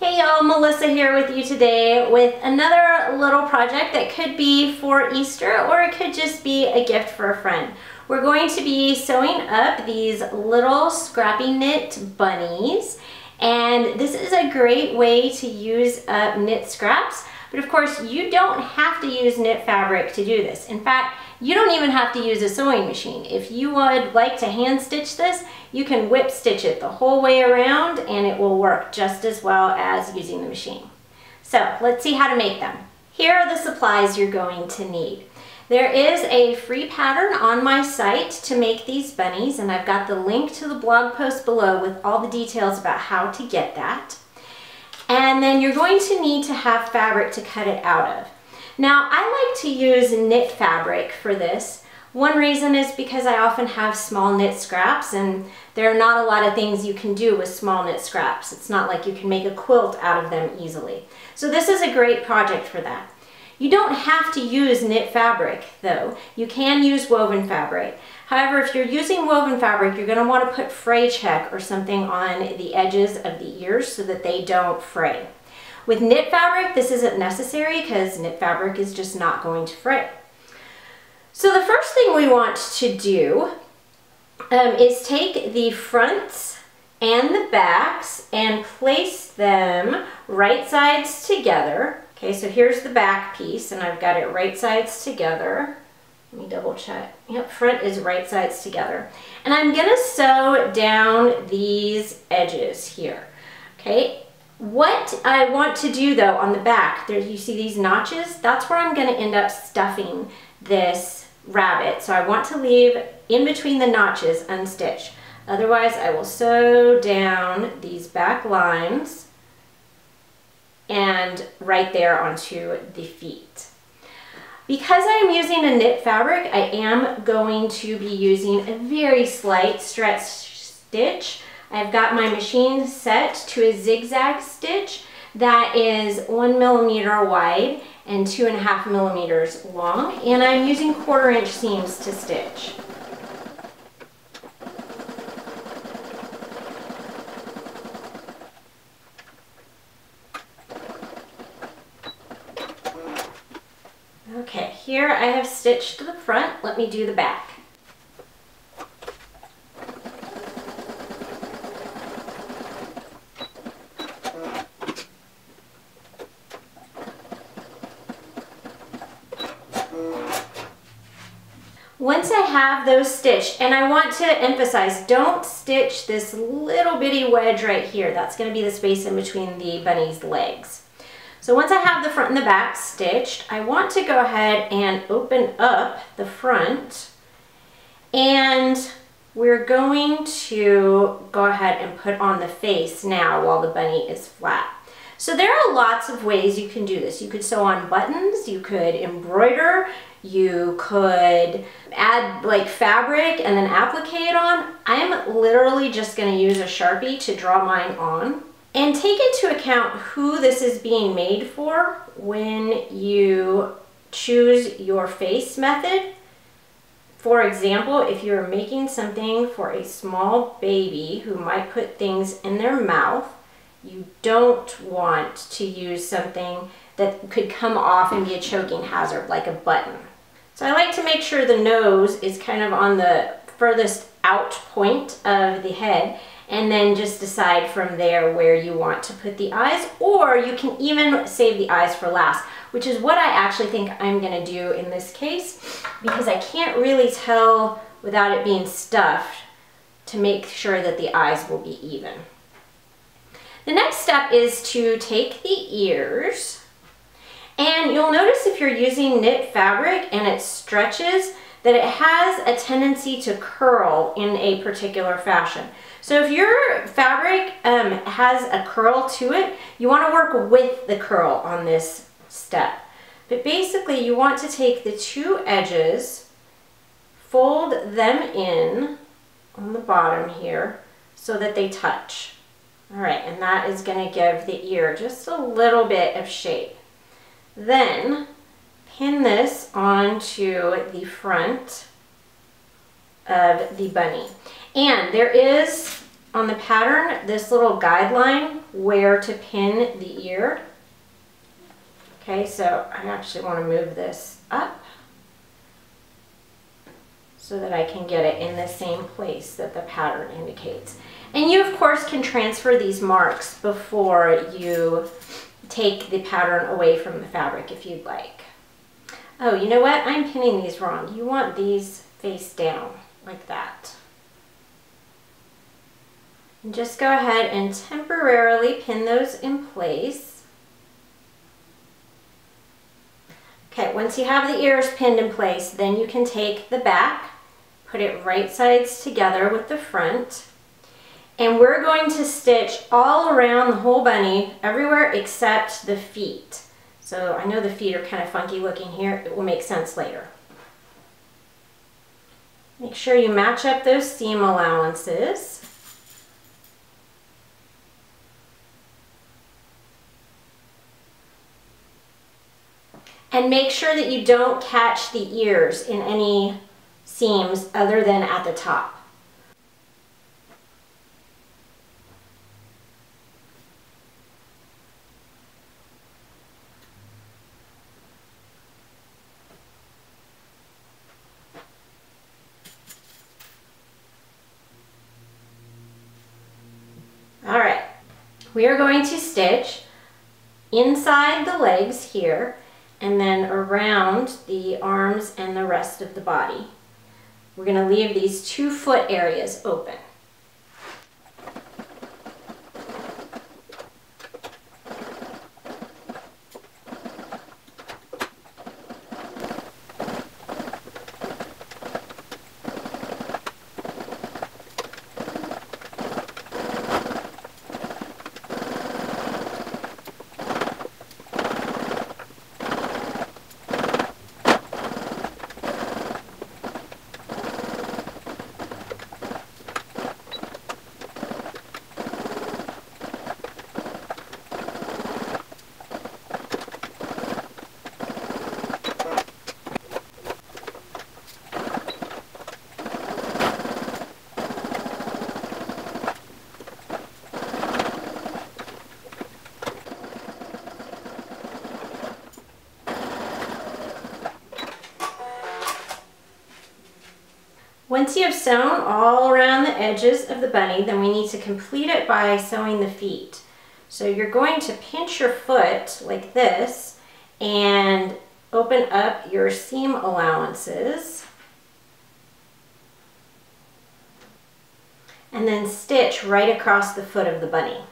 Hey y'all, Melissa here with you today with another little project that could be for Easter or it could just be a gift for a friend. We're going to be sewing up these little scrappy knit bunnies and this is a great way to use up knit scraps but of course you don't have to use knit fabric to do this. In fact, you don't even have to use a sewing machine. If you would like to hand stitch this, you can whip stitch it the whole way around and it will work just as well as using the machine. So let's see how to make them. Here are the supplies you're going to need. There is a free pattern on my site to make these bunnies and I've got the link to the blog post below with all the details about how to get that. And then you're going to need to have fabric to cut it out of. Now, I like to use knit fabric for this. One reason is because I often have small knit scraps and there are not a lot of things you can do with small knit scraps. It's not like you can make a quilt out of them easily. So this is a great project for that. You don't have to use knit fabric though. You can use woven fabric. However, if you're using woven fabric, you're gonna to want to put fray check or something on the edges of the ears so that they don't fray. With knit fabric, this isn't necessary because knit fabric is just not going to fray. So the first thing we want to do um, is take the fronts and the backs and place them right sides together. Okay, so here's the back piece and I've got it right sides together. Let me double check. Yep, front is right sides together. And I'm gonna sew down these edges here. Okay, what I want to do though on the back, there you see these notches, that's where I'm gonna end up stuffing this rabbit. So I want to leave in between the notches unstitched. Otherwise I will sew down these back lines and right there onto the feet. Because I'm using a knit fabric, I am going to be using a very slight stretch stitch I've got my machine set to a zigzag stitch that is one millimeter wide and two and a half millimeters long and I'm using quarter inch seams to stitch. Okay, here I have stitched the front. Let me do the back. Once I have those stitched, and I want to emphasize, don't stitch this little bitty wedge right here. That's gonna be the space in between the bunny's legs. So once I have the front and the back stitched, I want to go ahead and open up the front and we're going to go ahead and put on the face now while the bunny is flat. So there are lots of ways you can do this. You could sew on buttons, you could embroider, you could add like fabric and then applique it on. I'm literally just gonna use a Sharpie to draw mine on. And take into account who this is being made for when you choose your face method. For example, if you're making something for a small baby who might put things in their mouth, you don't want to use something that could come off and be a choking hazard, like a button. So I like to make sure the nose is kind of on the furthest out point of the head and then just decide from there where you want to put the eyes or you can even save the eyes for last which is what I actually think I'm going to do in this case because I can't really tell without it being stuffed to make sure that the eyes will be even. The next step is to take the ears and you'll notice if you're using knit fabric and it stretches that it has a tendency to curl in a particular fashion. So if your fabric um, has a curl to it, you want to work with the curl on this step. But basically you want to take the two edges, fold them in on the bottom here so that they touch. All right, and that is gonna give the ear just a little bit of shape. Then pin this onto the front of the bunny. And there is on the pattern this little guideline where to pin the ear. Okay, so I actually want to move this up so that I can get it in the same place that the pattern indicates. And you of course can transfer these marks before you take the pattern away from the fabric if you'd like. Oh, you know what? I'm pinning these wrong. You want these face down like that. And just go ahead and temporarily pin those in place. Okay, once you have the ears pinned in place, then you can take the back, put it right sides together with the front, and we're going to stitch all around the whole bunny, everywhere except the feet. So I know the feet are kind of funky looking here. It will make sense later. Make sure you match up those seam allowances. And make sure that you don't catch the ears in any seams other than at the top. All right, we are going to stitch inside the legs here and then around the arms and the rest of the body. We're going to leave these two foot areas open. Once you have sewn all around the edges of the bunny, then we need to complete it by sewing the feet. So you're going to pinch your foot like this and open up your seam allowances. And then stitch right across the foot of the bunny.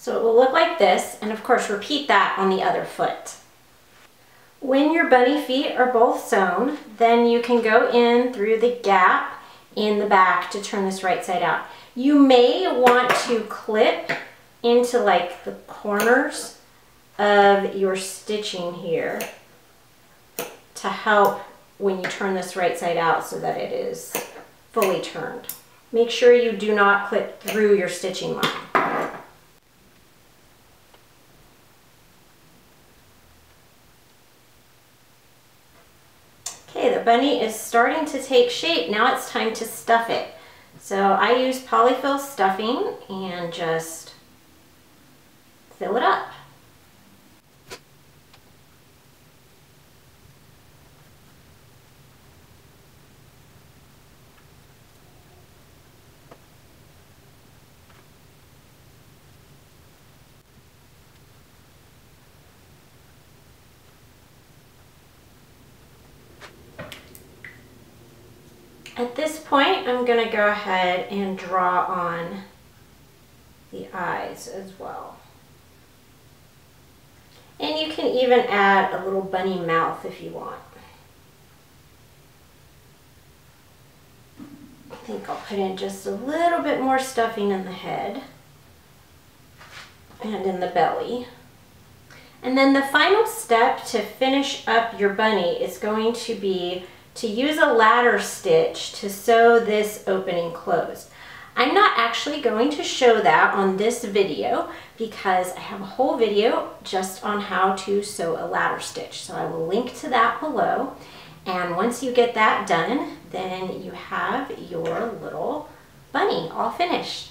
So it will look like this, and of course repeat that on the other foot. When your bunny feet are both sewn, then you can go in through the gap in the back to turn this right side out. You may want to clip into like the corners of your stitching here to help when you turn this right side out so that it is fully turned. Make sure you do not clip through your stitching line. Okay, the bunny is starting to take shape. Now it's time to stuff it. So I use polyfill stuffing and just fill it up. At this point, I'm going to go ahead and draw on the eyes as well. And you can even add a little bunny mouth if you want. I think I'll put in just a little bit more stuffing in the head and in the belly. And then the final step to finish up your bunny is going to be to use a ladder stitch to sew this opening closed. I'm not actually going to show that on this video because I have a whole video just on how to sew a ladder stitch. So I will link to that below. And once you get that done, then you have your little bunny all finished.